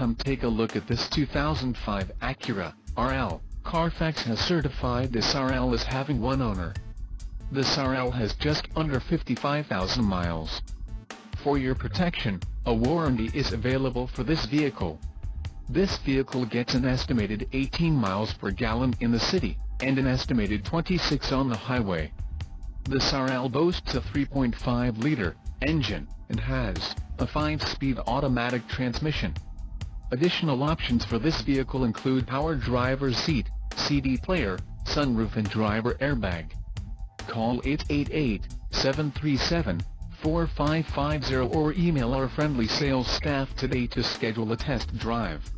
Come take a look at this 2005 Acura RL. Carfax has certified this RL as having one owner. This RL has just under 55,000 miles. For your protection, a warranty is available for this vehicle. This vehicle gets an estimated 18 miles per gallon in the city, and an estimated 26 on the highway. This RL boasts a 3.5-liter engine, and has a 5-speed automatic transmission. Additional options for this vehicle include power driver's seat, CD player, sunroof and driver airbag. Call 888-737-4550 or email our friendly sales staff today to schedule a test drive.